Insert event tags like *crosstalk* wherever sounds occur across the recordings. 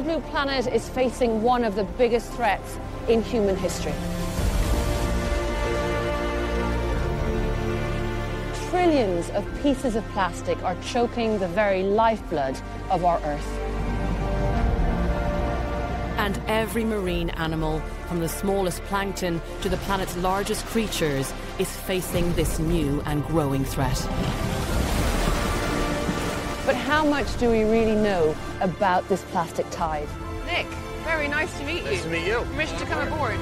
our blue planet is facing one of the biggest threats in human history. Trillions of pieces of plastic are choking the very lifeblood of our Earth. And every marine animal, from the smallest plankton to the planet's largest creatures, is facing this new and growing threat. But how much do we really know about this plastic tide? Nick, very nice to meet you. Nice to meet you. Permission to come aboard.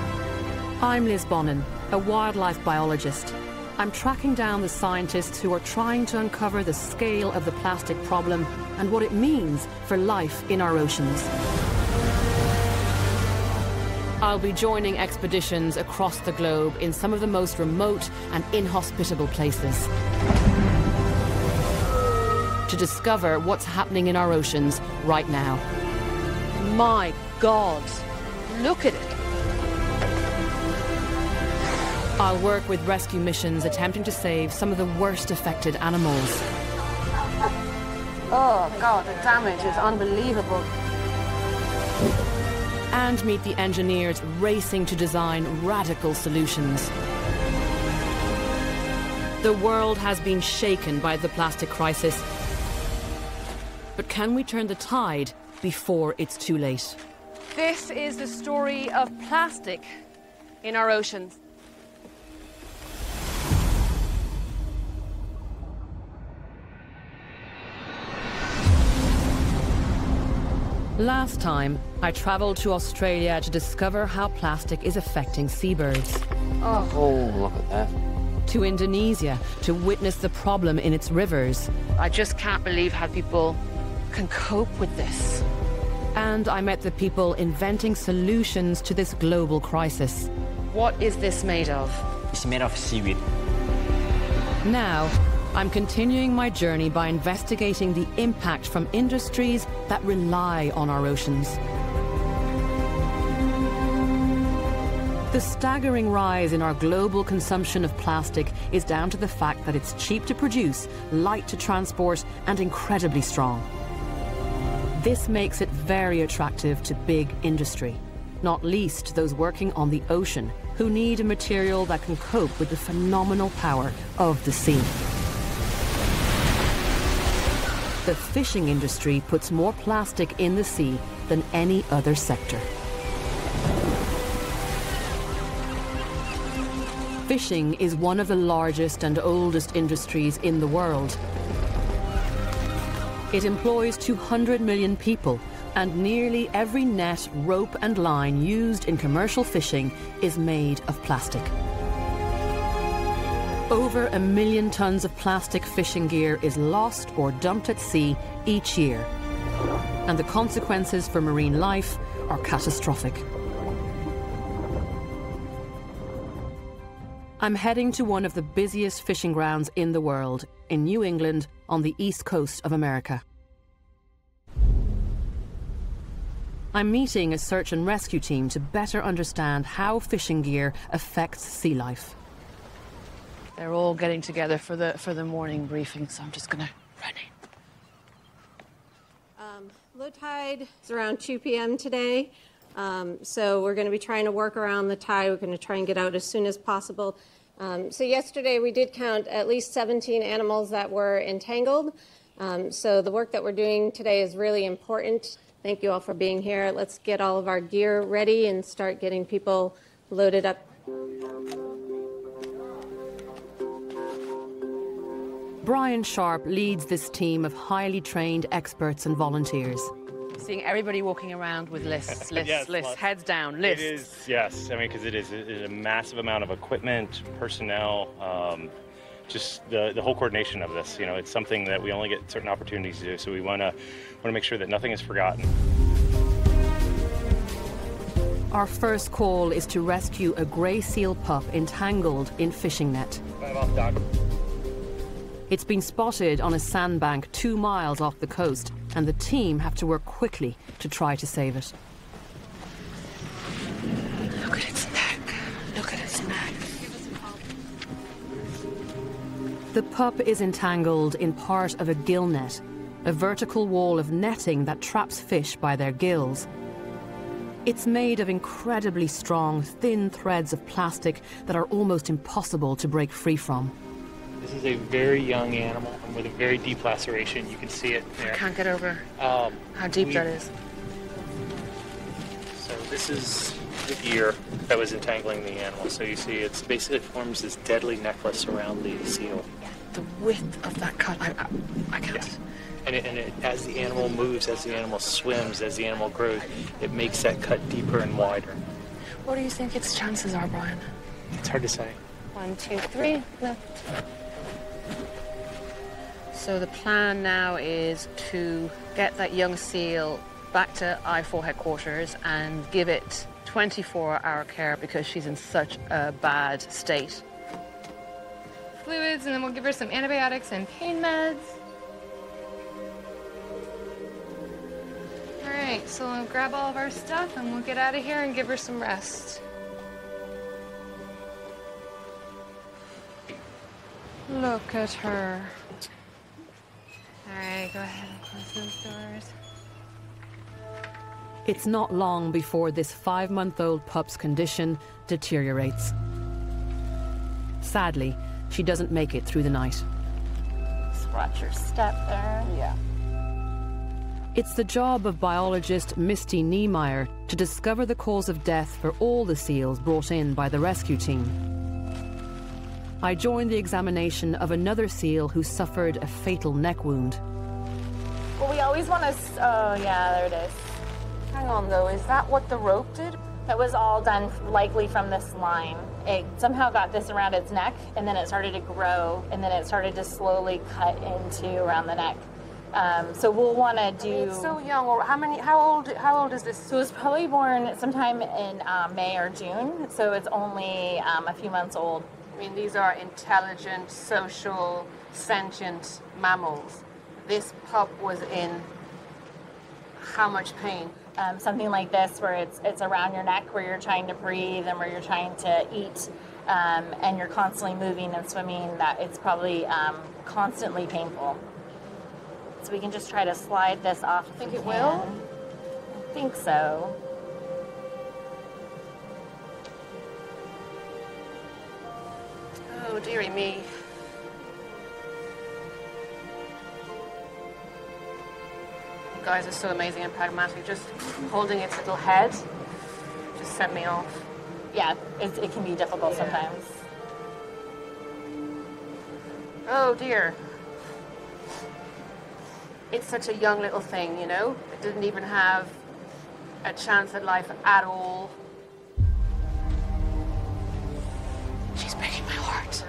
I'm Liz Bonnin, a wildlife biologist. I'm tracking down the scientists who are trying to uncover the scale of the plastic problem and what it means for life in our oceans. I'll be joining expeditions across the globe in some of the most remote and inhospitable places to discover what's happening in our oceans right now. My God, look at it. I'll work with rescue missions attempting to save some of the worst affected animals. Oh, God, the damage is unbelievable. And meet the engineers racing to design radical solutions. The world has been shaken by the plastic crisis. But can we turn the tide before it's too late? This is the story of plastic in our oceans. Last time, I travelled to Australia to discover how plastic is affecting seabirds. Oh, look at that. To Indonesia to witness the problem in its rivers. I just can't believe how people can cope with this. And I met the people inventing solutions to this global crisis. What is this made of? It's made of seaweed. Now, I'm continuing my journey by investigating the impact from industries that rely on our oceans. The staggering rise in our global consumption of plastic is down to the fact that it's cheap to produce, light to transport, and incredibly strong. This makes it very attractive to big industry, not least those working on the ocean, who need a material that can cope with the phenomenal power of the sea. The fishing industry puts more plastic in the sea than any other sector. Fishing is one of the largest and oldest industries in the world. It employs 200 million people, and nearly every net, rope, and line used in commercial fishing is made of plastic. Over a million tons of plastic fishing gear is lost or dumped at sea each year. And the consequences for marine life are catastrophic. I'm heading to one of the busiest fishing grounds in the world, in New England, on the east coast of America. I'm meeting a search and rescue team to better understand how fishing gear affects sea life. They're all getting together for the for the morning briefing, so I'm just gonna run in. Um, low tide is around 2 p.m. today, um, so we're going to be trying to work around the tide. We're going to try and get out as soon as possible. Um, so yesterday we did count at least 17 animals that were entangled. Um, so the work that we're doing today is really important. Thank you all for being here. Let's get all of our gear ready and start getting people loaded up. Brian Sharp leads this team of highly trained experts and volunteers. Seeing everybody walking around with lists, *laughs* lists, Yes, lists, lots. heads down, lists. It is, yes. I mean, because it is, it is a massive amount of equipment, personnel, um, just the, the whole coordination of this. You know, it's something that we only get certain opportunities to do, so we want to want to make sure that nothing is forgotten. Our first call is to rescue a grey seal pup entangled in fishing net. Five off, Doc. It's been spotted on a sandbank two miles off the coast, and the team have to work quickly to try to save it. Look at its neck. Look at its neck. The pup is entangled in part of a gill net, a vertical wall of netting that traps fish by their gills. It's made of incredibly strong, thin threads of plastic that are almost impossible to break free from. This is a very young animal and with a very deep laceration. You can see it there. I Can't get over Um, how deep we- that is. So this is the gear that was entangling the animal. So you see, it's basically forms this deadly necklace around the seal. The width of that cut, I, I, I can't. Yeah. And, it, and it, as the animal moves, as the animal swims, as the animal grows, it makes that cut deeper and wider. What do you think its chances are, Brian? It's hard to say. One, two, three, left. So the plan now is to get that young seal back to IFAW headquarters and give it 24-hour care because she's in such a bad state. fluids, and then we'll give her some antibiotics and pain meds. All right, so we'll grab all of our stuff and we'll get out of here and give her some rest. Look at her. All right, go ahead and close those doors. It's not long before this five month old pup's condition deteriorates. Sadly, she doesn't make it through the night. Watch your step there. Yeah. It's the job of biologist Misty Niemeyer to discover the cause of death for all the seals brought in by the rescue team. I joined the examination of another seal who suffered a fatal neck wound. Well, we always want to. Oh, yeah, there it is. Hang on, though. Is that what the rope did? That was all done likely from this line. It somehow got this around its neck, and then it started to grow, and then it started to slowly cut into around the neck. Um, so we'll want to do. It's so young. Or how many? How old? How old is this? So it was probably born sometime in uh, May or June. So it's only um, a few months old. I mean, these are intelligent, social, sentient mammals. This pup was in how much pain? Um, something like this, where it's it's around your neck, where you're trying to breathe and where you're trying to eat, um, and you're constantly moving and swimming. That it's probably um, constantly painful. So we can just try to slide this off. Think it will? I think so. Oh, dearie me. You guys are so amazing and pragmatic. Just holding its little head just sent me off. Yeah, it, it can be difficult sometimes. Oh dear. It's such a young little thing, you know? It didn't even have a chance at life at all. She's breaking my heart.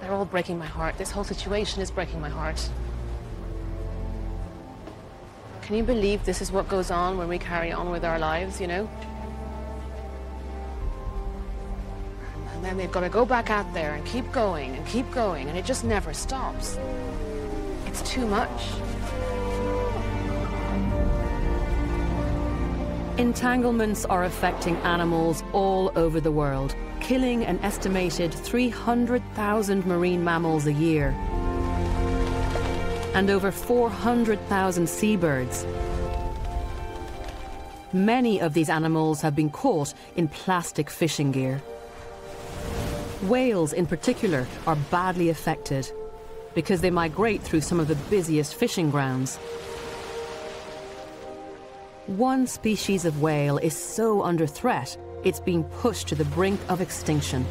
They're all breaking my heart. This whole situation is breaking my heart. Can you believe this is what goes on when we carry on with our lives, you know? And then they've got to go back out there and keep going and keep going, and it just never stops. It's too much. Entanglements are affecting animals all over the world, killing an estimated 300,000 marine mammals a year and over 400,000 seabirds. Many of these animals have been caught in plastic fishing gear. Whales, in particular, are badly affected because they migrate through some of the busiest fishing grounds. One species of whale is so under threat, it's being pushed to the brink of extinction.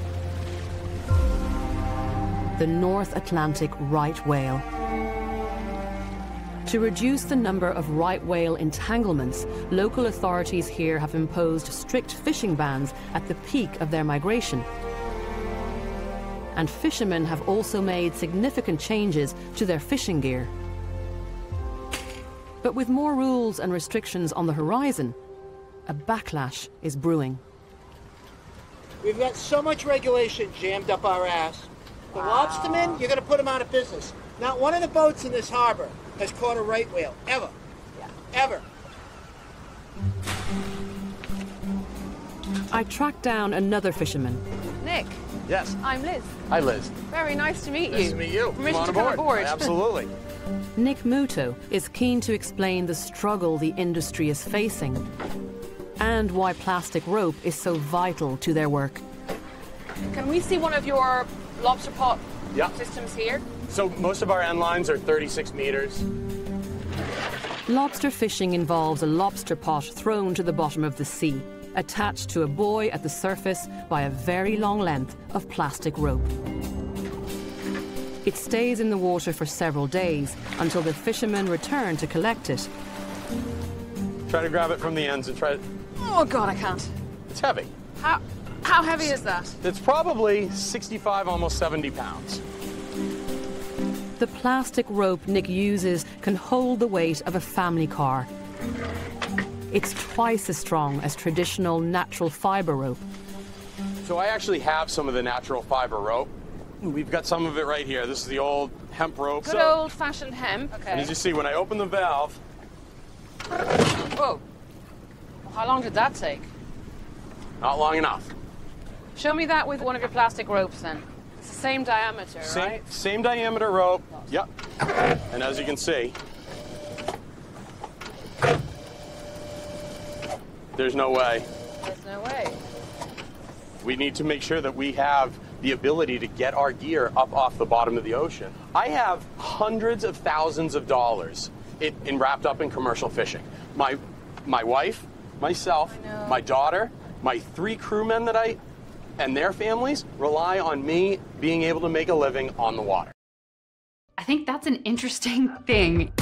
The North Atlantic right whale. To reduce the number of right whale entanglements, local authorities here have imposed strict fishing bans at the peak of their migration. And fishermen have also made significant changes to their fishing gear. But with more rules and restrictions on the horizon, a backlash is brewing. We've got so much regulation jammed up our ass. The lobstermen, you're going to put them out of business. Not one of the boats in this harbor has caught a right whale, ever. Ever. I tracked down another fisherman. Nick, Yes. I'm Liz. Hi, Liz. Very nice to meet you. Nice to meet you. Permission come on to come aboard. aboard. *laughs* Absolutely. Nick Muto is keen to explain the struggle the industry is facing and why plastic rope is so vital to their work. Can we see one of your lobster pot Yeah. systems here? So most of our end lines are 36 meters. Lobster fishing involves a lobster pot thrown to the bottom of the sea, attached to a buoy at the surface by a very long length of plastic rope. It stays in the water for several days until the fishermen return to collect it. Try to grab it from the ends and try. Oh God, I can't. It's heavy. How how heavy is that? It's probably 65, almost 70 pounds. The plastic rope Nick uses can hold the weight of a family car. It's twice as strong as traditional natural fiber rope. So I actually have some of the natural fiber rope. We've got some of it right here. This is the old hemp rope. Good So- old-fashioned hemp. Okay. And as you see, when I open the valve, Whoa. How long did that take? not long enough. Show me that with one of your plastic ropes then. It's the same diameter, Same, right? same diameter rope. Yep. And as you can see, there's no way. There's no way. We need to make sure that we have the ability to get our gear up off the bottom of the ocean. I have hundreds of thousands of dollars in, in wrapped up in commercial fishing. My, my wife, myself, my daughter, my three crewmen that I, and their families rely on me being able to make a living on the water. I think that's an interesting thing.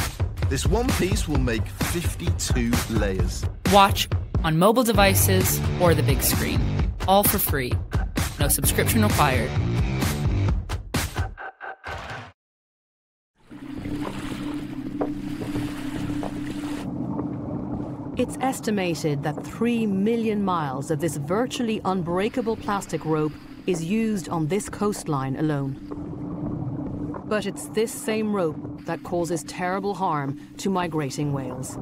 This one piece will make 52 layers. Watch on mobile devices or the big screen. All for free. No subscription required. It's estimated that 3 million miles of this virtually unbreakable plastic rope is used on this coastline alone. But it's this same rope that causes terrible harm to migrating whales.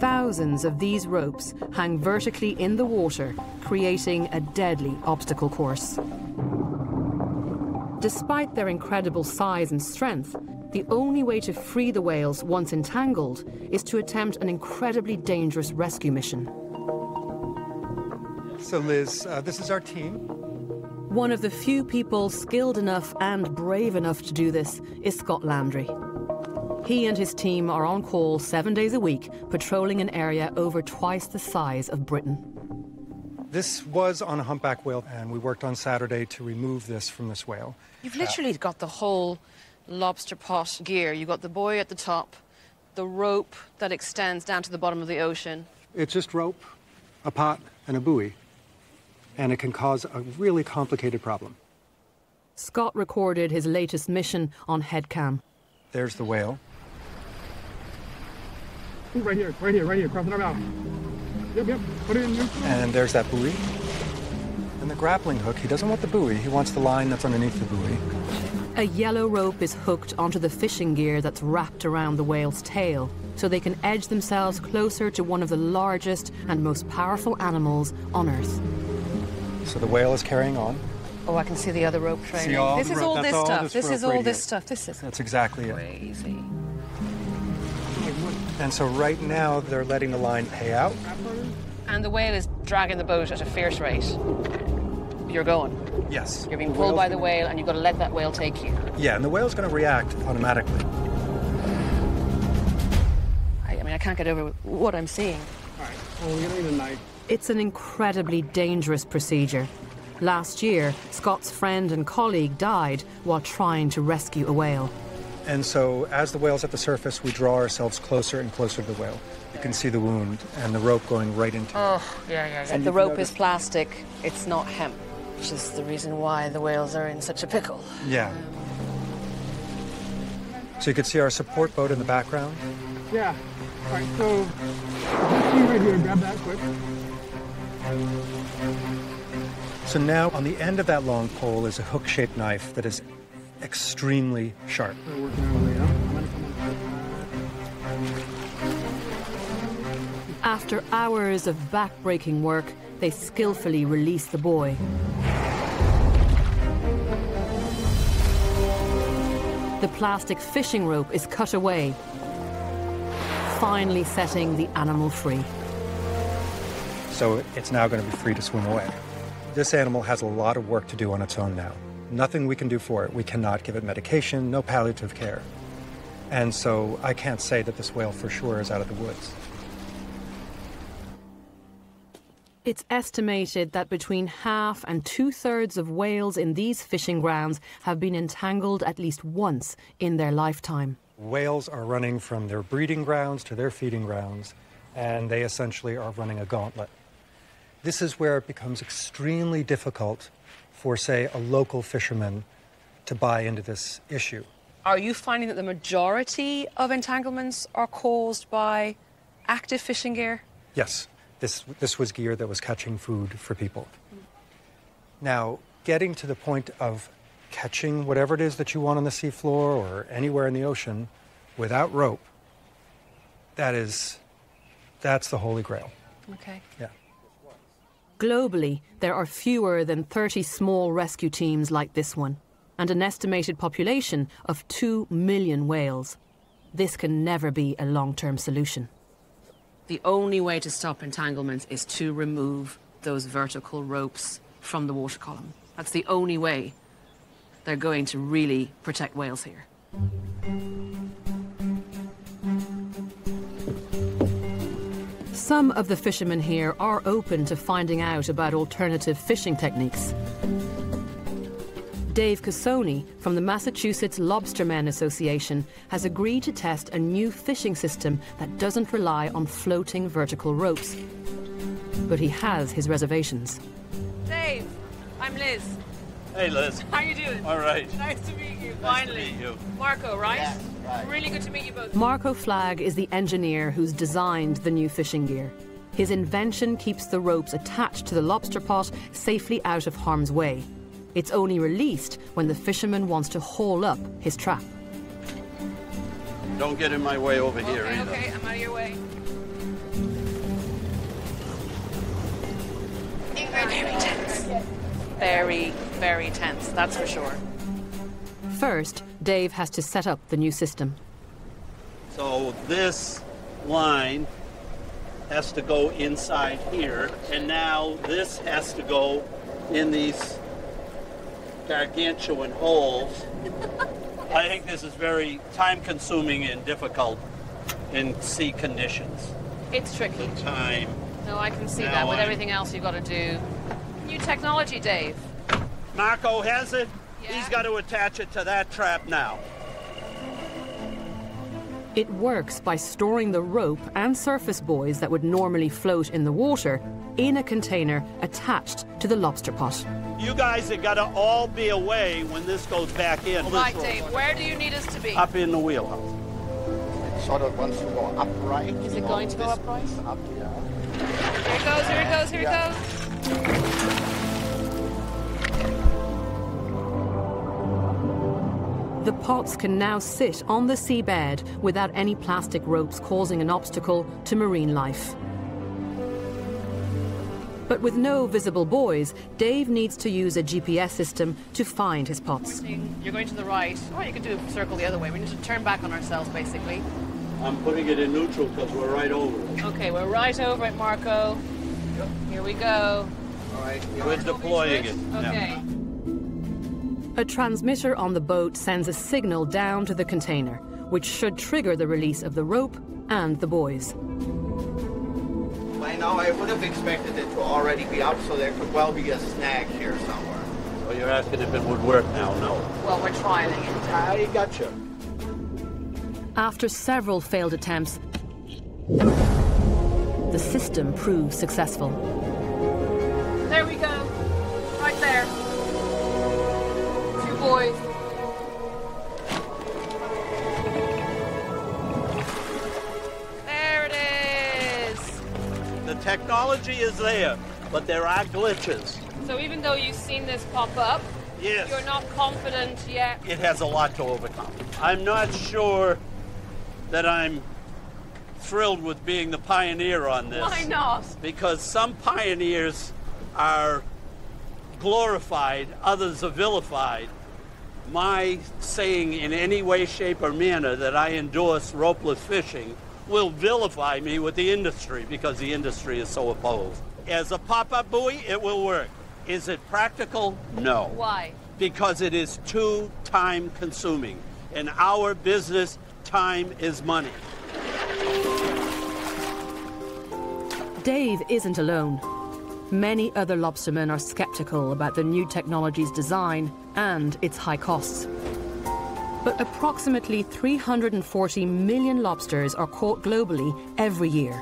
Thousands of these ropes hang vertically in the water, creating a deadly obstacle course. Despite their incredible size and strength, the only way to free the whales once entangled is to attempt an incredibly dangerous rescue mission. So, Liz, uh, this is our team. One of the few people skilled enough and brave enough to do this is Scott Landry. He and his team are on call seven days a week, patrolling an area over twice the size of Britain. This was on a humpback whale, and we worked on Saturday to remove this from this whale. You've literally got the whole lobster pot gear. You've got the buoy at the top, the rope that extends down to the bottom of the ocean. It's just rope, a pot, and a buoy, and it can cause a really complicated problem. Scott recorded his latest mission on headcam. There's the whale. Right here, right here, right here, crossing our mouth. Yep, yep. Put it in neutral. And there's that buoy. And the grappling hook, he doesn't want the buoy, he wants the line that's underneath the buoy. A yellow rope is hooked onto the fishing gear that's wrapped around the whale's tail, so they can edge themselves closer to one of the largest and most powerful animals on Earth. So the whale is carrying on. Oh, I can see the other rope training. See all this the is rope- all this all stuff. this This, rope is all right this here. stuff. This is That's exactly it. crazy. And so right now they're letting the line pay out. And the whale is dragging the boat at a fierce rate. You're going. Yes. You're being pulled whale's by the gonna- whale, and you've got to let that whale take you. Yeah, and the whale's going to react automatically. I, I mean, I can't get over what I'm seeing. All right. Well, we're gonna need a knife. It's an incredibly dangerous procedure. Last year, Scott's friend and colleague died while trying to rescue a whale. And so as the whale's at the surface, we draw ourselves closer and closer to the whale. You can see the wound and the rope going right into it. Oh, yeah, yeah, yeah. And the rope notice- is plastic. It's not hemp, which is the reason why the whales are in such a pickle. Yeah. So you can see our support boat in the background. Yeah. All right. So, this thing right here. Grab that quick. So now on the end of that long pole is a hook-shaped knife that is extremely sharp. We're working our way up. I'm gonna come on. After hours of back-breaking work, they skillfully release the buoy. the plastic fishing rope is cut away, finally setting the animal free. So it's now going to be free to swim away. This animal has a lot of work to do on its own now. Nothing we can do for it. We cannot give it medication, no palliative care. And so I can't say that this whale for sure is out of the woods. It's estimated that between half and two thirds of whales in these fishing grounds have been entangled at least once in their lifetime. Whales are running from their breeding grounds to their feeding grounds, and they essentially are running a gauntlet. This is where it becomes extremely difficult for, say, a local fisherman to buy into this issue. Are you finding that the majority of entanglements are caused by active fishing gear? Yes, this, this was gear that was catching food for people. Now, getting to the point of catching whatever it is that you want on the seafloor or anywhere in the ocean without rope, that is, that's the holy grail. Okay. Yeah. Globally, there are fewer than 30 small rescue teams like this one, and an estimated population of 2 million whales. This can never be a long term solution. The only way to stop entanglements is to remove those vertical ropes from the water column. That's the only way they're going to really protect whales here. Some of the fishermen here are open to finding out about alternative fishing techniques. Dave Cassoni from the Massachusetts Lobstermen Association has agreed to test a new fishing system that doesn't rely on floating vertical ropes. But he has his reservations. Dave, I'm Liz. Hey, Liz. *laughs* How you doing? All right. Nice to meet you. Nice to Finally. meet you. Marco, right? Yes, right. Really good to meet you both. Marco Flagg is the engineer who's designed the new fishing gear. His invention keeps the ropes attached to the lobster pot safely out of harm's way. It's only released when the fisherman wants to haul up his trap. Don't get in my way over here okay, either. okay, I'm out of your way. Very tense. Very, very tense, that's for sure. First, Dave has to set up the new system. So this line has to go inside here, and now this has to go in these gargantuan holes. I think this is very time consuming and difficult in sea conditions. It's tricky. Time. No, I can see Now that with I'm- everything else you've got to do. New technology, Dave. Marco has it. He's got to attach it to that trap now. It works by storing the rope and surface buoys that would normally float in the water in a container attached to the lobster pot. You guys have got to all be away when this goes back in. Right, Dave, where do you need us to be? Up in the wheelhouse. It sort of wants to go upright. Is it going to go upright? Up, yeah. Here it goes, here it goes, here Yeah. it goes. The pots can now sit on the seabed without any plastic ropes causing an obstacle to marine life. But with no visible buoys, Dave needs to use a GPS system to find his pots. You're going to the right, or you can do a circle the other way. We need to turn back on ourselves, basically. I'm putting it in neutral because we're right over it. Okay, we're right over it, Marco. Here we go. All right, we're deploying it. Okay. A transmitter on the boat sends a signal down to the container, which should trigger the release of the rope and the buoys. By now, I would have expected it to already be up, so there could well be a snag here somewhere. So you're asking if it would work now? No. Well, we're trying it. I gotcha. After several failed attempts, the system proved successful. There we go. Right there. Two buoys. Technology is there, but there are glitches. So even though you've seen this pop up, Yes. you're not confident yet. It has a lot to overcome. I'm not sure that I'm thrilled with being the pioneer on this. Why not? Because some pioneers are glorified, others are vilified. my saying in any way, shape, or manner that I endorse ropeless fishing will vilify me with the industry because the industry is so opposed. As a pop-up buoy, it will work. Is it practical? No. Why? Because it is too time consuming. In our business, time is money. Dave isn't alone. Many other lobstermen are skeptical about the new technology's design and its high costs. But approximately 340 million lobsters are caught globally every year.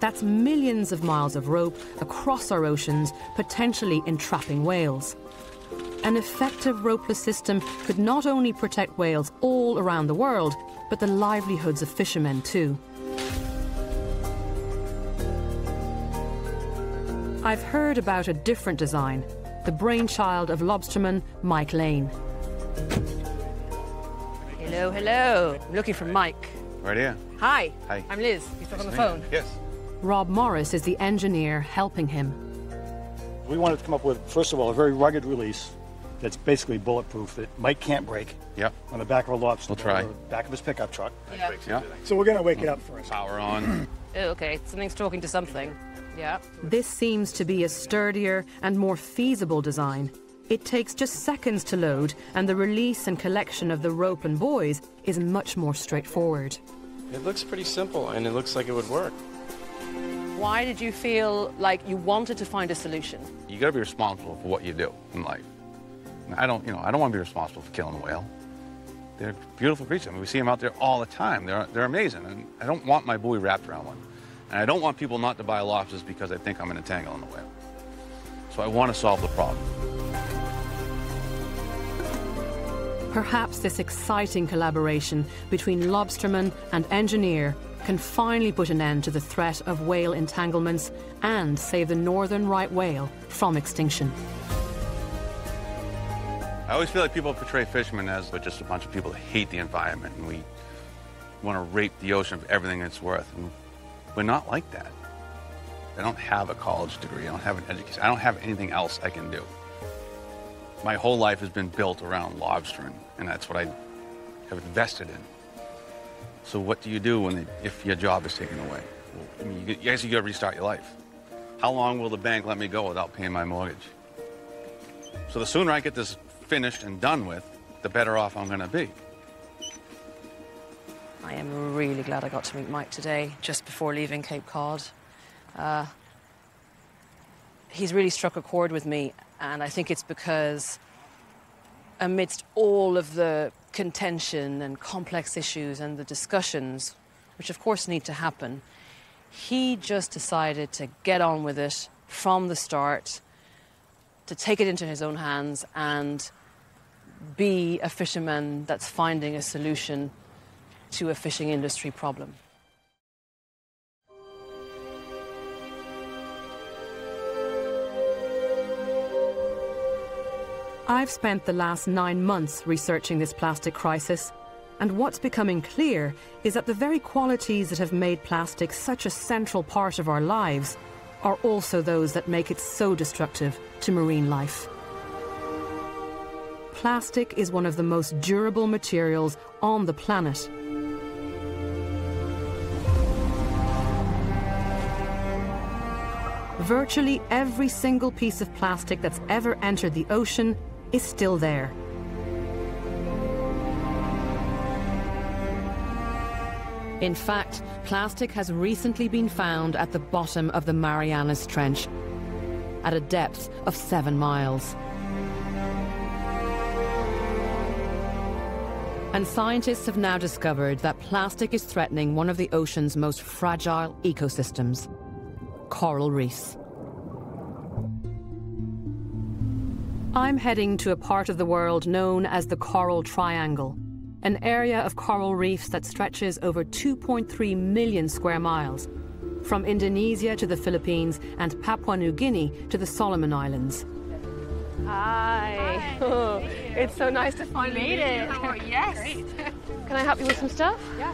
That's millions of miles of rope across our oceans, potentially entrapping whales. An effective ropeless system could not only protect whales all around the world, but the livelihoods of fishermen too. I've heard about a different design, the brainchild of lobsterman Mike Lane. Hello, hello. I'm looking for Mike. Right here. Hi. Hi. I'm Liz. You stuck Nice on the phone? you. Yes. Rob Morris is the engineer helping him. We wanted to come up with, first of all, a very rugged release that's basically bulletproof that Mike can't break. Yeah. On the back of a lobster. We'll try. or Back of his pickup truck. Yeah. Yeah. So we're gonna wake it up first. Power on. *clears throat* Oh, okay. Something's talking to something. Yeah. This seems to be a sturdier and more feasible design. It takes just seconds to load, and the release and collection of the rope and buoys is much more straightforward. It looks pretty simple, and it looks like it would work. Why did you feel like you wanted to find a solution? You got to be responsible for what you do in life. I don't, you know, I don't want to be responsible for killing a whale. They're beautiful creatures. I mean, we see them out there all the time. They're, they're amazing, and I don't want my buoy wrapped around one. And I don't want people not to buy lobsters because they think I'm going to tangle in the whale. So I want to solve the problem. Perhaps this exciting collaboration between lobsterman and engineer can finally put an end to the threat of whale entanglements and save the northern right whale from extinction. I always feel like people portray fishermen as just a bunch of people that hate the environment and we want to rape the ocean of everything it's worth. And we're not like that. I don't have a college degree. I don't have an education. I don't have anything else I can do. My whole life has been built around lobstering, and that's what I have invested in. So what do you do when if your job is taken away? Well, I mean, you, guess you got to restart your life. How long will the bank let me go without paying my mortgage? So the sooner I get this finished and done with, the better off I'm going to be. I am really glad I got to meet Mike today, just before leaving Cape Cod. Uh, he's really struck a chord with me, and I think it's because amidst all of the contention and complex issues and the discussions, which of course need to happen, he just decided to get on with it from the start, to take it into his own hands and be a fisherman that's finding a solution to a fishing industry problem. I've spent the last nine months researching this plastic crisis, and what's becoming clear is that the very qualities that have made plastic such a central part of our lives are also those that make it so destructive to marine life. Plastic is one of the most durable materials on the planet. Virtually every single piece of plastic that's ever entered the ocean is still there. In fact, plastic has recently been found at the bottom of the Marianas Trench at a depth of seven miles. And scientists have now discovered that plastic is threatening one of the ocean's most fragile ecosystems coral reefs. I'm heading to a part of the world known as the Coral Triangle, an area of coral reefs that stretches over 2.3 million square miles, from Indonesia to the Philippines and Papua New Guinea to the Solomon Islands. Hi. *laughs* it's so nice to finally meet it. you. How? Yes. Can I help you with some stuff? Yeah.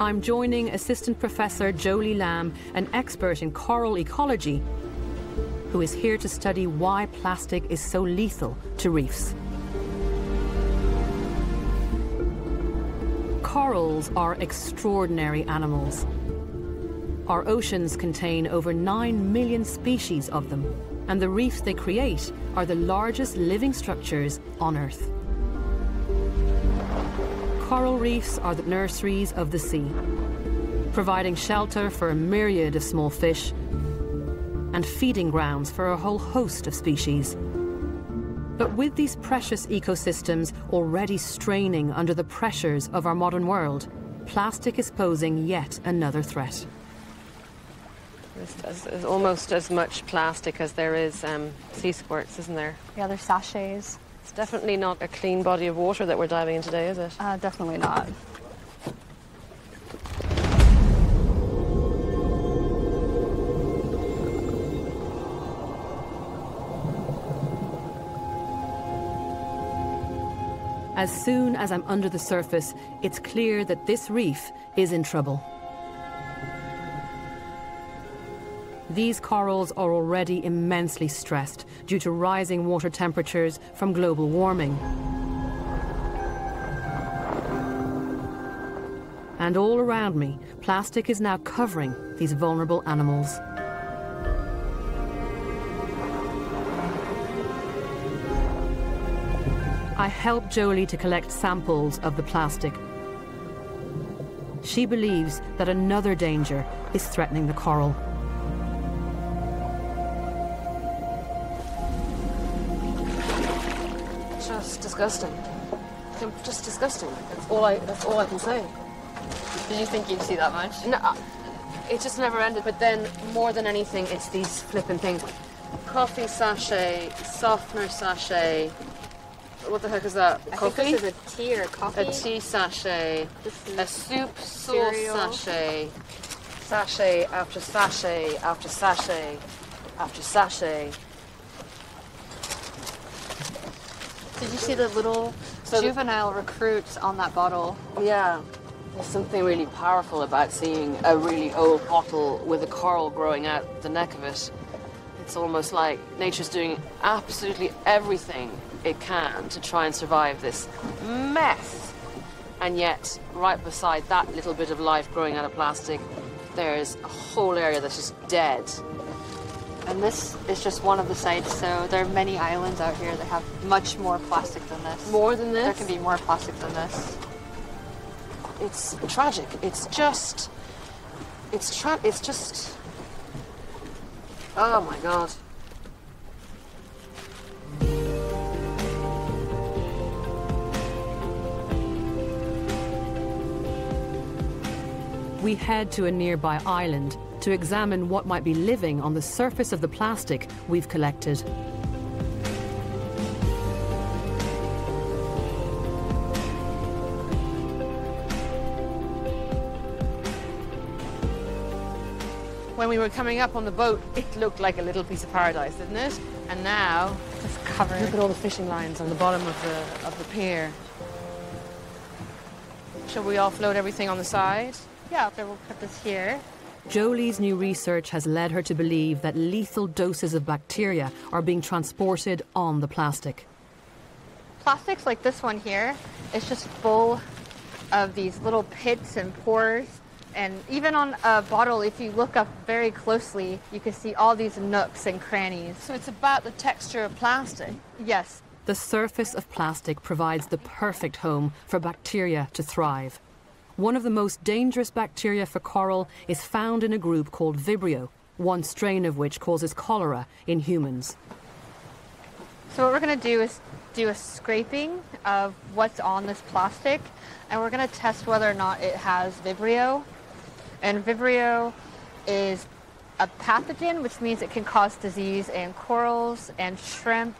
I'm joining Assistant Professor Joleah Lamb, an expert in coral ecology, who is here to study why plastic is so lethal to reefs. Corals are extraordinary animals. Our oceans contain over 9 million species of them, and the reefs they create are the largest living structures on Earth. Coral reefs are the nurseries of the sea, providing shelter for a myriad of small fish and feeding grounds for a whole host of species. But with these precious ecosystems already straining under the pressures of our modern world, plastic is posing yet another threat. There's, there's almost as much plastic as there is um, sea squirts, isn't there? Yeah, there's sachets. It's definitely not a clean body of water that we're diving in today, is it? Uh, definitely not. As soon as I'm under the surface, it's clear that this reef is in trouble. These corals are already immensely stressed due to rising water temperatures from global warming. And all around me, plastic is now covering these vulnerable animals. I helped Joleah to collect samples of the plastic. She believes that another danger is threatening the coral. Just disgusting. Just disgusting. That's all I. That's all I can say. Did you think you'd see that much? No, uh, it just never ended. But then, more than anything, it's these flipping things: coffee sachet, softener sachet. What the heck is that? I coffee? think this is a tea or coffee. A tea sachet, a soup sauce sachet, sachet after sachet after sachet after sachet. Did you see the little juvenile recruits on that bottle? Yeah. There's something really powerful about seeing a really old bottle with a coral growing out the neck of it. It's almost like nature's doing absolutely everything it can to try and survive this mess. And yet, right beside that little bit of life growing out of plastic, there's a whole area that's just dead. And this is just one of the sites, so there are many islands out here that have much more plastic than this. More than this? There can be more plastic than this. It's tragic. It's just. It's tra- It's just. Oh my god. We head to a nearby island to examine what might be living on the surface of the plastic we've collected. When we were coming up on the boat, it looked like a little piece of paradise, didn't it? And now, It's covered. look at all the fishing lines on the bottom of the of the pier. Shall we offload everything on the side? Yeah, okay, we'll put this here. Joleah's new research has led her to believe that lethal doses of bacteria are being transported on the plastic. Plastics like this one here, it's just full of these little pits and pores. And even on a bottle, if you look up very closely, you can see all these nooks and crannies. So it's about the texture of plastic. Yes. The surface of plastic provides the perfect home for bacteria to thrive. One of the most dangerous bacteria for coral is found in a group called Vibrio, one strain of which causes cholera in humans. So what we're going to do is do a scraping of what's on this plastic, and we're going to test whether or not it has Vibrio. And Vibrio is a pathogen, which means it can cause disease in corals and shrimp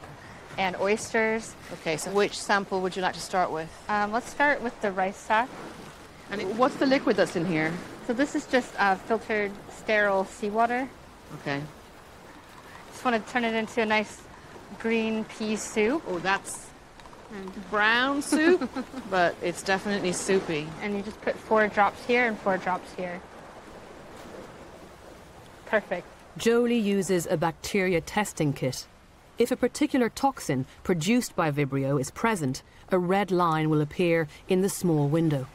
and oysters. Okay, so which sample would you like to start with? Um, let's start with the rice sack. And it- what's the liquid that's in here? So this is just uh, filtered, sterile seawater. Okay. Just want to turn it into a nice green pea soup. Oh, that's brown soup, *laughs* but it's definitely soupy. And you just put four drops here and four drops here. Perfect. Joleah uses a bacteria testing kit. If a particular toxin produced by Vibrio is present, a red line will appear in the small window.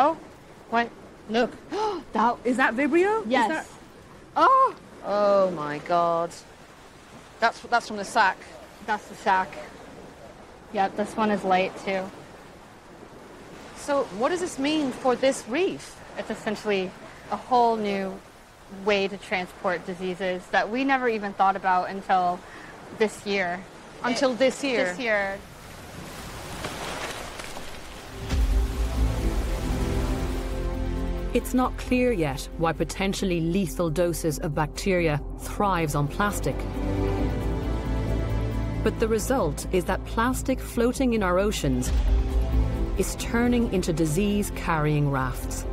Oh, what? Look. *gasps* that Is that Vibrio? Yes. that- Oh, Oh my god. That's that's from the sack. that's the sack. Yeah, this one is late too. So what does this mean for this reef? It's essentially a whole new way to transport diseases that we never even thought about until this year. Until this year? This year. It's not clear yet why potentially lethal doses of bacteria thrives on plastic. But the result is that plastic floating in our oceans is turning into disease-carrying rafts.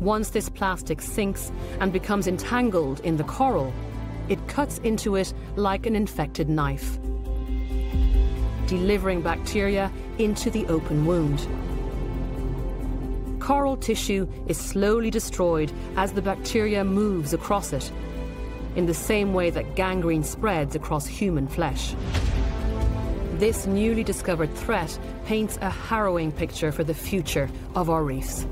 Once this plastic sinks and becomes entangled in the coral, it cuts into it like an infected knife, delivering bacteria into the open wound. Coral tissue is slowly destroyed as the bacteria moves across it, in the same way that gangrene spreads across human flesh. This newly discovered threat paints a harrowing picture for the future of our reefs.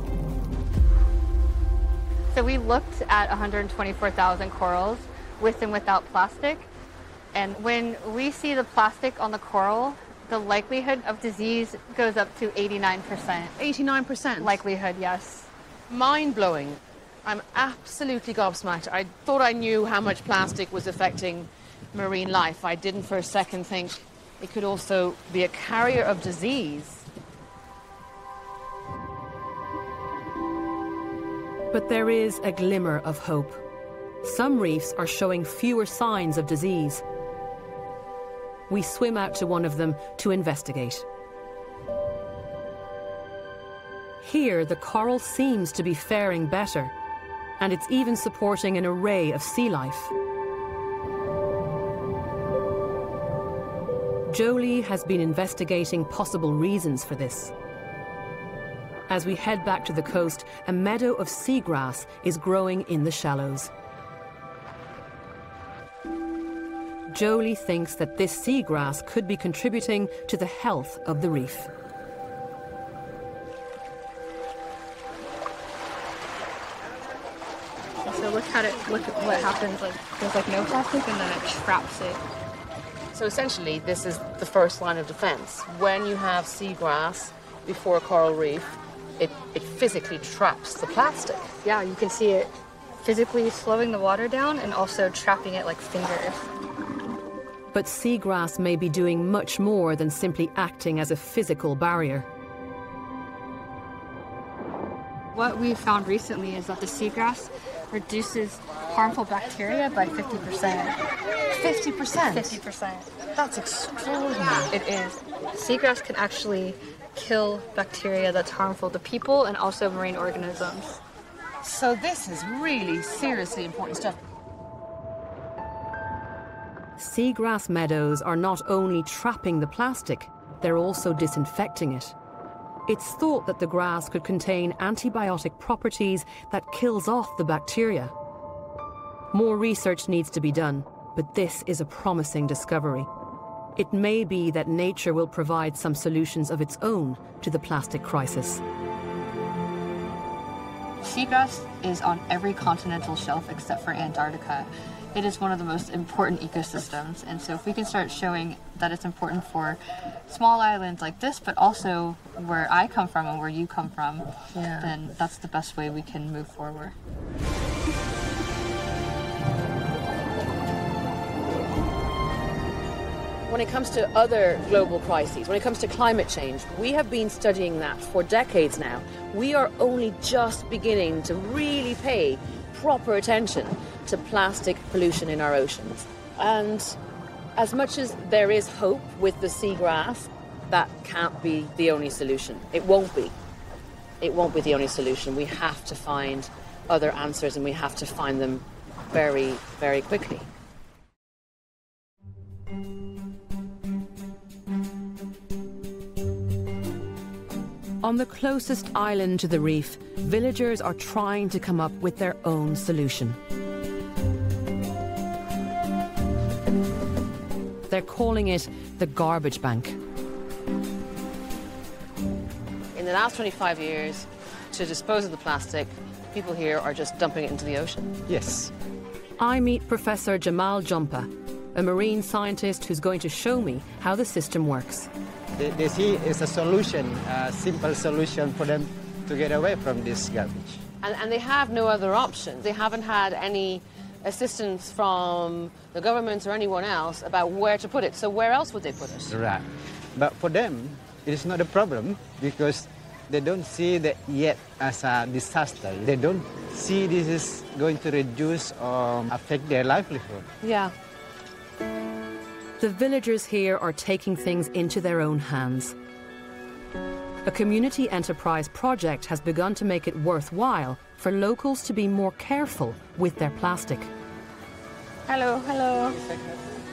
So we looked at 124,000 corals with and without plastic. And when we see the plastic on the coral, the likelihood of disease goes up to 89%. 89%? Likelihood, yes. Mind blowing. I'm absolutely gobsmacked. I thought I knew how much plastic was affecting marine life. I didn't for a second think it could also be a carrier of disease. But there is a glimmer of hope. Some reefs are showing fewer signs of disease. We swim out to one of them to investigate. Here, the coral seems to be faring better, and it's even supporting an array of sea life. Joleah has been investigating possible reasons for this. As we head back to the coast, a meadow of seagrass is growing in the shallows. Joleah thinks that this seagrass could be contributing to the health of the reef. So look at it. Look at what happens. Like there's like no plastic, and then it traps it. So essentially, this is the first line of defense. When you have seagrass before a coral reef, it, it physically traps the plastic. Yeah, you can see it physically slowing the water down and also trapping it like fingers. But seagrass may be doing much more than simply acting as a physical barrier. What we found recently is that the seagrass reduces harmful bacteria by 50%. 50%? 50%. That's extraordinary. It is. Seagrass can actually kill bacteria that's harmful to people and also marine organisms. So this is really seriously important stuff. Seagrass meadows are not only trapping the plastic, they're also disinfecting it. It's thought that the grass could contain antibiotic properties that kills off the bacteria. More research needs to be done, but this is a promising discovery. It may be that nature will provide some solutions of its own to the plastic crisis. Seagrass is on every continental shelf except for Antarctica. It is one of the most important ecosystems, and so if we can start showing that it's important for small islands like this, but also where I come from and where you come from, Yeah. then that's the best way we can move forward. When it comes to other global crises, when it comes to climate change, we have been studying that for decades now. We are only just beginning to really pay proper attention to plastic pollution in our oceans. And as much as there is hope with the seagrass, that can't be the only solution. It won't be. It won't be the only solution. We have to find other answers and we have to find them very, very quickly. On the closest island to the reef, villagers are trying to come up with their own solution. They're calling it the garbage bank. In the the last 25 years, to dispose of the plastic, people here are just dumping it into the ocean. Yes. I meet Professor Jamal Jompa, a marine scientist who's going to show me how the system works. They, they see it's a solution, a simple solution for them to get away from this garbage. And, and they have no other option. They haven't had any assistance from the government or anyone else about where to put it. So where else would they put it? Right. But for them, it is not a problem because they don't see that yet as a disaster. They don't see this is going to reduce or affect their livelihood. Yeah. The villagers here are taking things into their own hands. A community enterprise project has begun to make it worthwhile for locals to be more careful with their plastic. Hello, hello.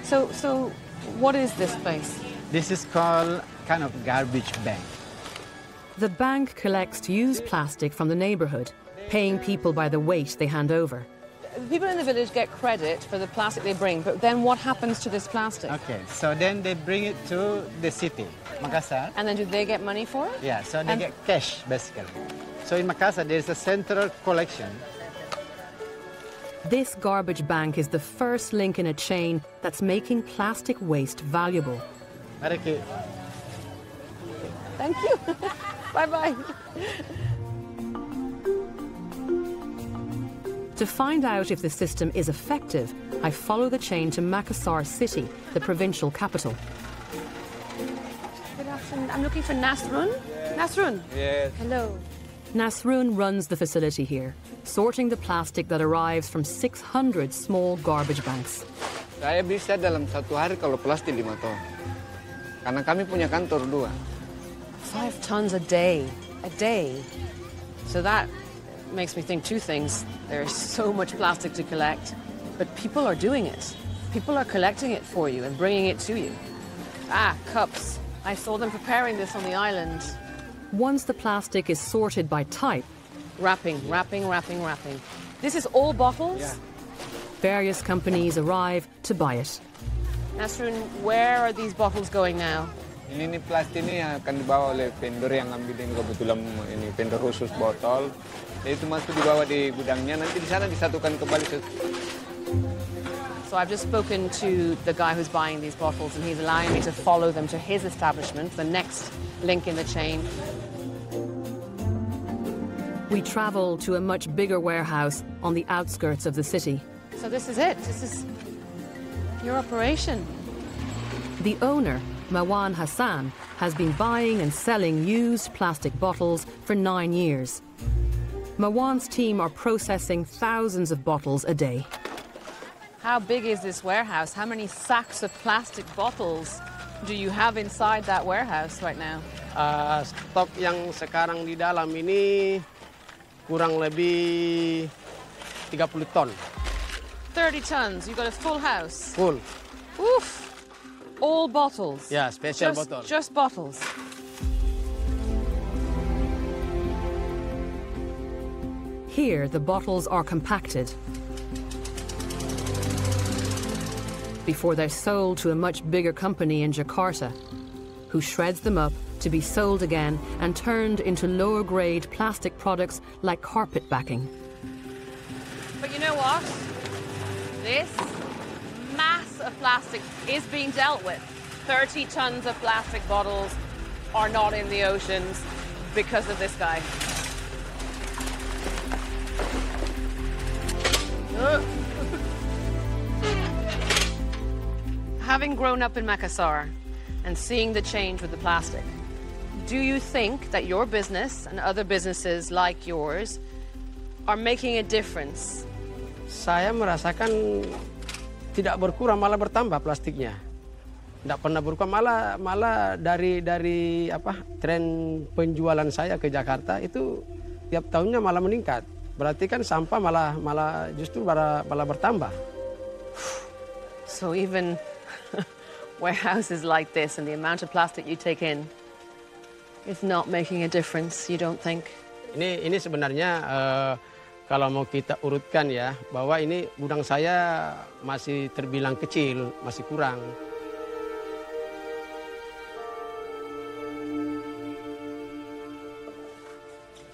So, so what is this place? This is called kind of garbage bank. The bank collects used plastic from the neighbourhood, paying people by the weight they hand over. People in the village get credit for the plastic they bring, but then what happens to this plastic? Okay, so then they bring it to the city, Makassar. And then do they get money for it? Yeah, so they And- get cash basically. So in Makassar, there's a central collection. This garbage bank is the first link in a chain that's making plastic waste valuable. Okay. Thank you. *laughs* Bye bye To find out if the system is effective, I follow the chain to Makassar City, the provincial capital. Good afternoon. I'm looking for Nasrun. Nasrun. Yes. Hello. Nasrun runs the facility here, sorting the plastic that arrives from 600 small garbage banks. Saya bisa dalam satu hari kalau plastik lima ton. Karena kami punya kantor dua. Five tons a day. A day. So that makes me think two things. There's so much plastic to collect, but people are doing it. People are collecting it for you and bringing it to you. Ah, cups. I saw them preparing this on the island. Once the plastic is sorted by type, Wrapping, wrapping, wrapping, wrapping. This is all bottles? various companies arrive to buy it. Nasrun, where are these bottles going now? Ini nih plastik ini akan dibawa oleh vendor yang ngambilin kebetulan ini vendor khusus botol. Jadi itu masuk dibawa di gudangnya, nanti di sana disatukan kembali ke So I've just spoken to the guy who's buying these bottles, and he's allowing me to follow them to his establishment, the next link in the chain. We travel to a much bigger warehouse on the outskirts of the city. So this is it. This is your operation. The owner, Mawan Hassan, has been buying and selling used plastic bottles for nine years. Mawan's team are processing thousands of bottles a day. How big is this warehouse? How many sacks of plastic bottles do you have inside that warehouse right now? Uh, stok yang sekarang di dalam ini kurang lebih 30 ton 30 tons. You've got a full house. full. Oof. All bottles. Yeah, special just, botol. Just bottles. Here, the bottles are compacted before they're sold to a much bigger company in Jakarta, who shreds them up to be sold again and turned into lower grade plastic products like carpet backing. But you know what? This mass of plastic is being dealt with. 30 tons of plastic bottles are not in the oceans because of this guy. Having grown up in Makassar and seeing the change with the plastic, do you think that your business and other businesses like yours are making a difference Saya merasakan tidak berkurang malah bertambah plastiknya. Tidak pernah berkurang malah malah dari dari apa tren penjualan saya ke Jakarta itu tiap tahunnya malah meningkat. Berarti kan sampah malah malah justru malah, malah bertambah. So even *laughs* warehouses like this and the amount of plastic you take in is not making a difference, you don't think? Ini ini sebenarnya eh, kalau mau kita urutkan ya bahwa ini gudang saya masih terbilang kecil, masih kurang.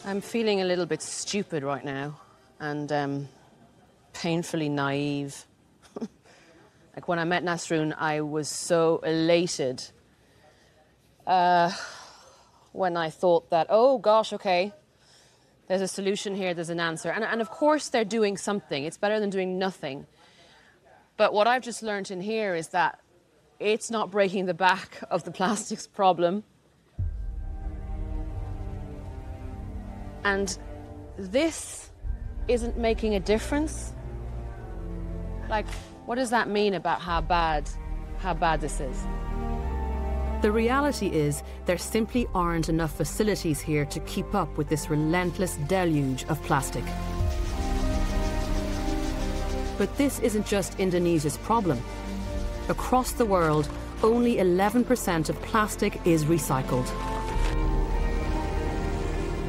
I'm feeling a little bit stupid right now and um, painfully naive. *laughs* like when I met Nasrun, I was so elated uh, when I thought that, oh gosh, okay, there's a solution here, there's an answer. And, and of course, they're doing something. It's better than doing nothing. But what I've just learned in here is that it's not breaking the back of the *laughs* plastics problem. And this isn't making a difference. Like, what does that mean about how bad, how bad this is? The reality is, there simply aren't enough facilities here to keep up with this relentless deluge of plastic. But this isn't just Indonesia's problem. Across the world, only 11% of plastic is recycled.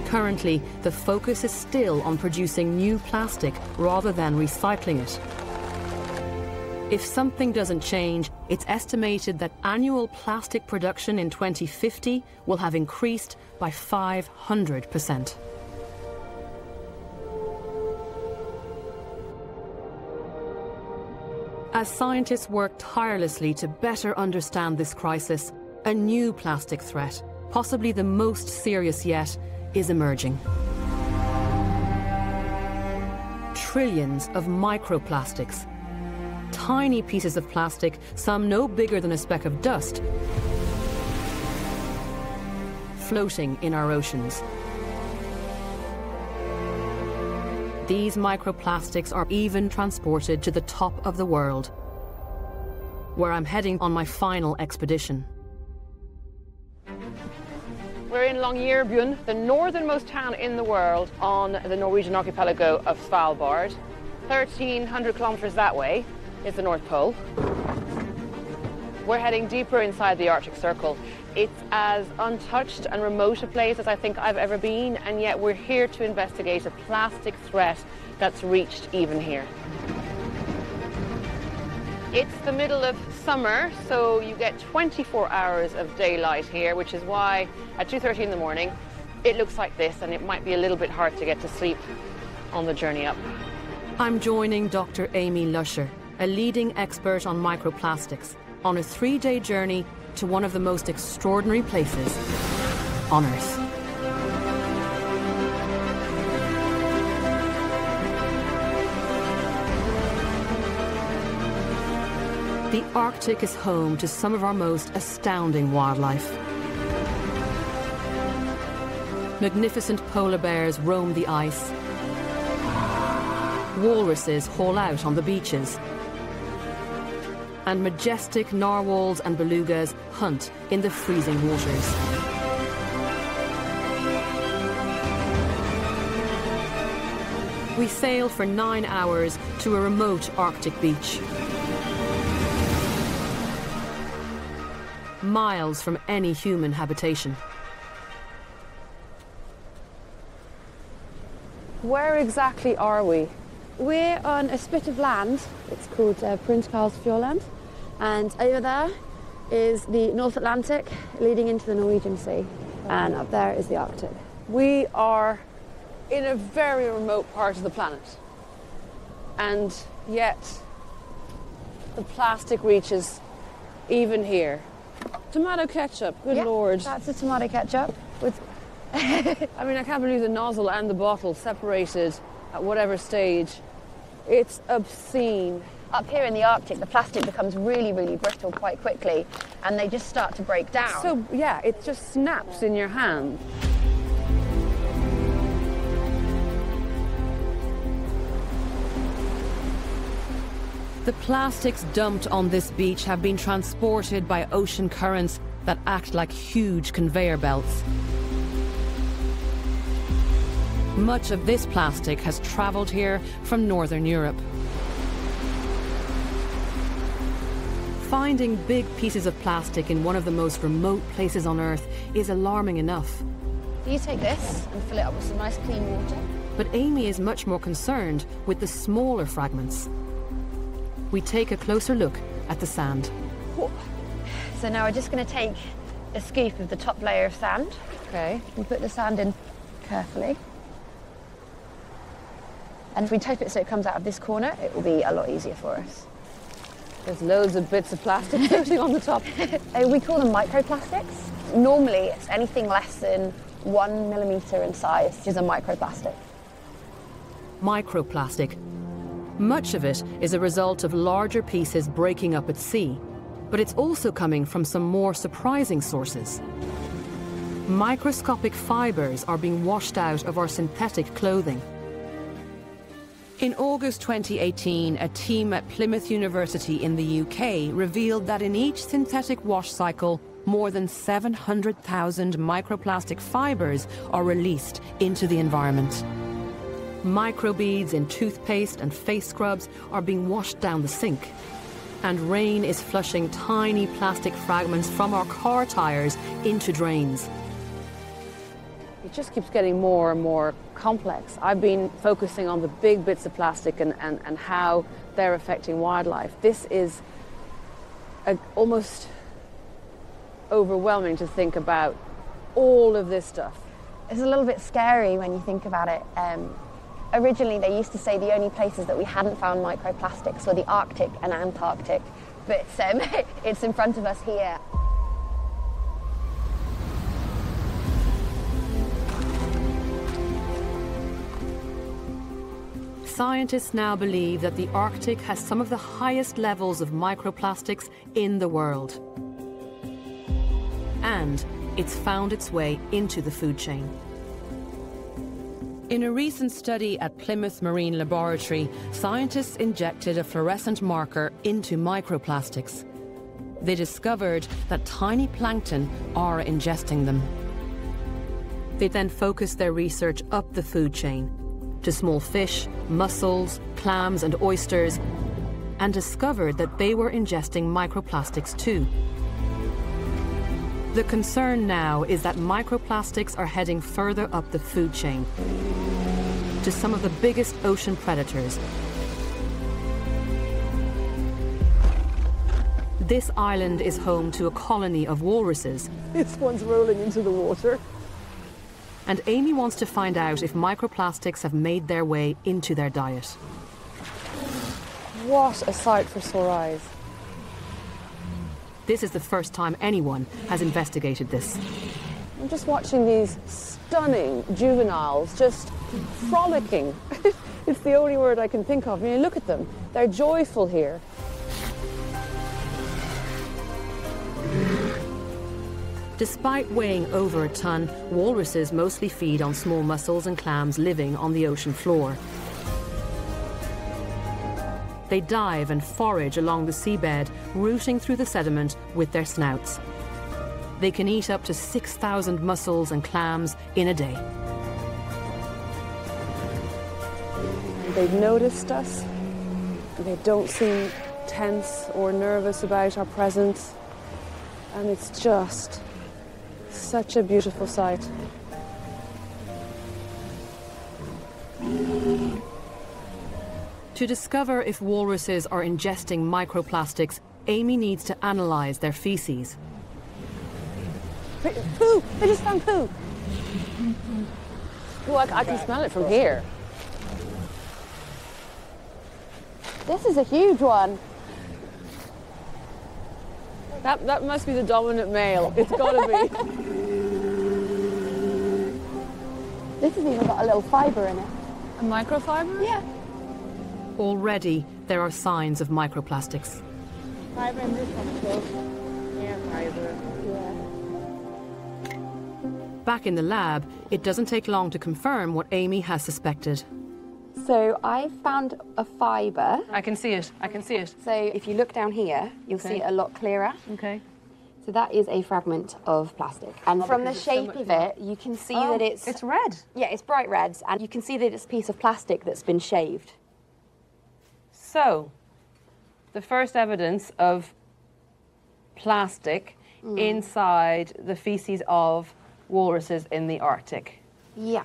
Currently, the focus is still on producing new plastic rather than recycling it. If something doesn't change, it's estimated that annual plastic production in 2050 will have increased by 500%. As scientists work tirelessly to better understand this crisis, a new plastic threat, possibly the most serious yet, is emerging. Trillions of microplastics, tiny pieces of plastic, some no bigger than a speck of dust, floating in our oceans. These microplastics are even transported to the top of the world, where I'm heading on my final expedition. We're in Longyearbyen, the northernmost town in the world on the Norwegian archipelago of Svalbard. 1,300 kilometers that way is the North Pole. We're heading deeper inside the Arctic Circle. It's as untouched and remote a place as I think I've ever been, and yet we're here to investigate a plastic threat that's reached even here. It's the middle of summer, so you get 24 hours of daylight here, which is why at 2.30 in the morning, it looks like this, and it might be a little bit hard to get to sleep on the journey up. I'm joining Dr. Amy Lusher, a leading expert on microplastics, on a three-day journey to one of the most extraordinary places on Earth. The Arctic is home to some of our most astounding wildlife. Magnificent polar bears roam the ice. Walruses haul out on the beaches and majestic narwhals and belugas hunt in the freezing waters. We sail for nine hours to a remote Arctic beach. Miles from any human habitation. Where exactly are we? We're on a spit of land. It's called uh, Prince Karl's Forland. And over there is the North Atlantic leading into the Norwegian Sea. And up there is the Arctic. We are in a very remote part of the planet. And yet, the plastic reaches even here. Tomato ketchup, good Yeah, lord. That's a tomato ketchup. With *laughs* I mean, I can't believe the nozzle and the bottle separated at whatever stage. It's obscene. Up here in the Arctic, the plastic becomes really, really brittle quite quickly, and they just start to break down. So, yeah, it just snaps in your hand. The plastics dumped on this beach have been transported by ocean currents that act like huge conveyor belts. Much of this plastic has traveled here from Northern Europe. Finding big pieces of plastic in one of the most remote places on Earth is alarming enough. you take this and fill it up with some nice clean water. But Amy is much more concerned with the smaller fragments. We take a closer look at the sand. So now we're just going to take a scoop of the top layer of sand. Okay. And put the sand in carefully. And if we tape it so it comes out of this corner, it will be a lot easier for us. There's loads of bits of plastic *laughs* floating on the top. Uh, we call them microplastics. Normally, it's anything less than one millimeter in size is a microplastic. Microplastic. Much of it is a result of larger pieces breaking up at sea, but it's also coming from some more surprising sources. Microscopic fibres are being washed out of our synthetic clothing. In August 2018, a team at Plymouth University in the UK revealed that in each synthetic wash cycle, more than 700,000 microplastic fibres are released into the environment. Microbeads in toothpaste and face scrubs are being washed down the sink. And rain is flushing tiny plastic fragments from our car tyres into drains. It just keeps getting more and more complex. I've been focusing on the big bits of plastic and, and, and how they're affecting wildlife. This is a, almost overwhelming to think about all of this stuff. It's a little bit scary when you think about it. Um, originally, they used to say the only places that we hadn't found microplastics were the Arctic and Antarctic, but um, *laughs* it's in front of us here. Scientists now believe that the Arctic has some of the highest levels of microplastics in the world. And it's found its way into the food chain. In a recent study at Plymouth Marine Laboratory, scientists injected a fluorescent marker into microplastics. They discovered that tiny plankton are ingesting them. They then focused their research up the food chain to small fish, mussels, clams, and oysters, and discovered that they were ingesting microplastics too. The concern now is that microplastics are heading further up the food chain to some of the biggest ocean predators. This island is home to a colony of walruses, This one's rolling into the water. and Amy wants to find out if microplastics have made their way into their diet. What a sight for sore eyes. This is the first time anyone has investigated this. I'm just watching these stunning juveniles just frolicking. *laughs* it's the only word I can think of. I mean, look at them. They're joyful here. Despite weighing over a ton, walruses mostly feed on small mussels and clams living on the ocean floor. They dive and forage along the seabed, rooting through the sediment with their snouts. They can eat up to 6,000 mussels and clams in a day. They've noticed us. They don't seem tense or nervous about our presence. And it's just such a beautiful sight. To discover if walruses are ingesting microplastics, Amy needs to analyze their feces. Poo! I just found poo! Oh, I, I can smell it from here. This is a huge one. That, that must be the dominant male. It's gotta be. *laughs* This has even got a little fibre in it. A microfiber? Yeah. Already, there are signs of microplastics. Fiber in this one too. Yeah, fiber. Yeah. Back in the lab, it doesn't take long to confirm what Amy has suspected. So I found a fibre. I can see it. I can see it. So if you look down here, you'll Okay. see it a lot clearer. Okay. So that is a fragment of plastic. And Oh, from the because it's so shape of it, you can see Oh, that it's... it's red. Yeah, it's bright red. And you can see that it's a piece of plastic that's been shaved. So, the first evidence of plastic Mm. inside the feces of walruses in the Arctic. Yeah.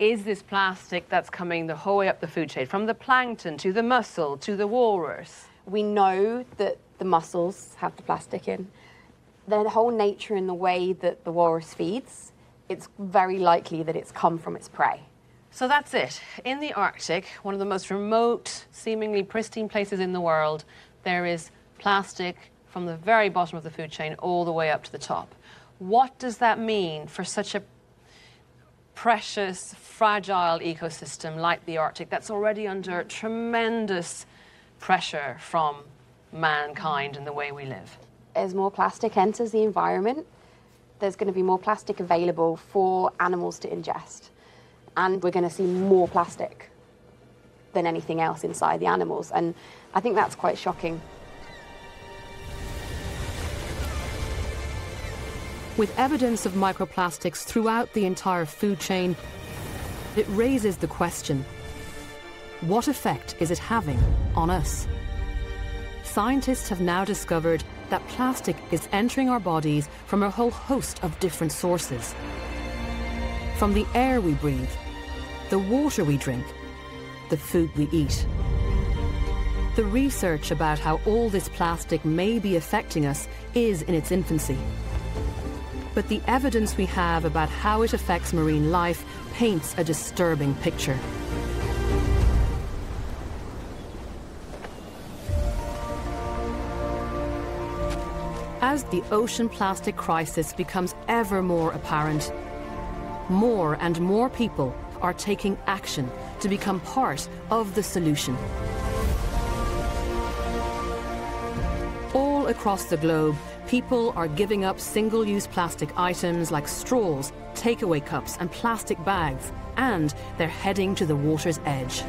Is this plastic that's coming the whole way up the food chain, from the plankton to the mussel to the walrus? We know that the mussels have the plastic in. The whole nature and the way that the walrus feeds it's very likely that it's come from its prey. So that's it. In the Arctic, one of the most remote, seemingly pristine places in the world, there is plastic from the very bottom of the food chain all the way up to the top. What does that mean for such a precious, fragile ecosystem like the Arctic that's already under tremendous pressure from mankind and the way we live? As more plastic enters the environment, there's going to be more plastic available for animals to ingest. And we're going to see more plastic than anything else inside the animals. And I think that's quite shocking. With evidence of microplastics throughout the entire food chain, it raises the question what effect is it having on us? Scientists have now discovered that plastic is entering our bodies from a whole host of different sources. From the air we breathe, the water we drink, the food we eat. The research about how all this plastic may be affecting us is in its infancy. But the evidence we have about how it affects marine life paints a disturbing picture. As the ocean plastic crisis becomes ever more apparent, more and more people are taking action to become part of the solution. All across the globe, people are giving up single-use plastic items like straws, takeaway cups and plastic bags, and they're heading to the water's edge.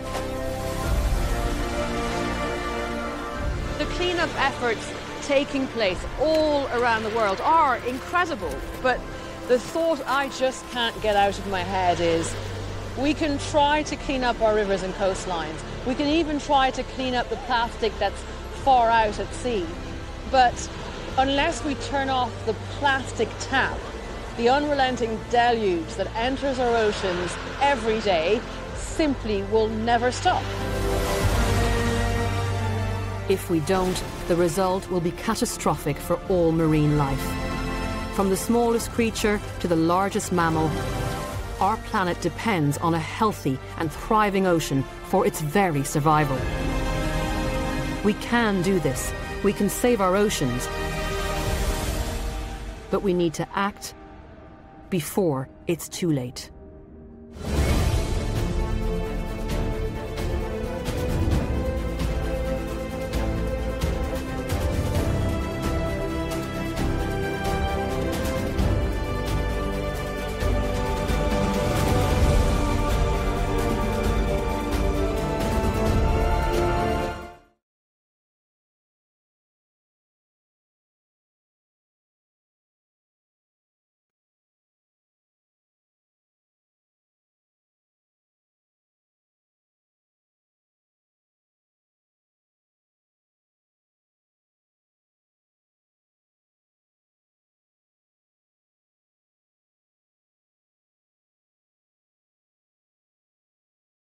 The cleanup efforts taking place all around the world are incredible, but the thought I just can't get out of my head is we can try to clean up our rivers and coastlines. We can even try to clean up the plastic that's far out at sea. But unless we turn off the plastic tap, the unrelenting deluge that enters our oceans every day simply will never stop. If we don't, the result will be catastrophic for all marine life. From the smallest creature to the largest mammal, our planet depends on a healthy and thriving ocean for its very survival. We can do this. We can save our oceans. But we need to act before it's too late.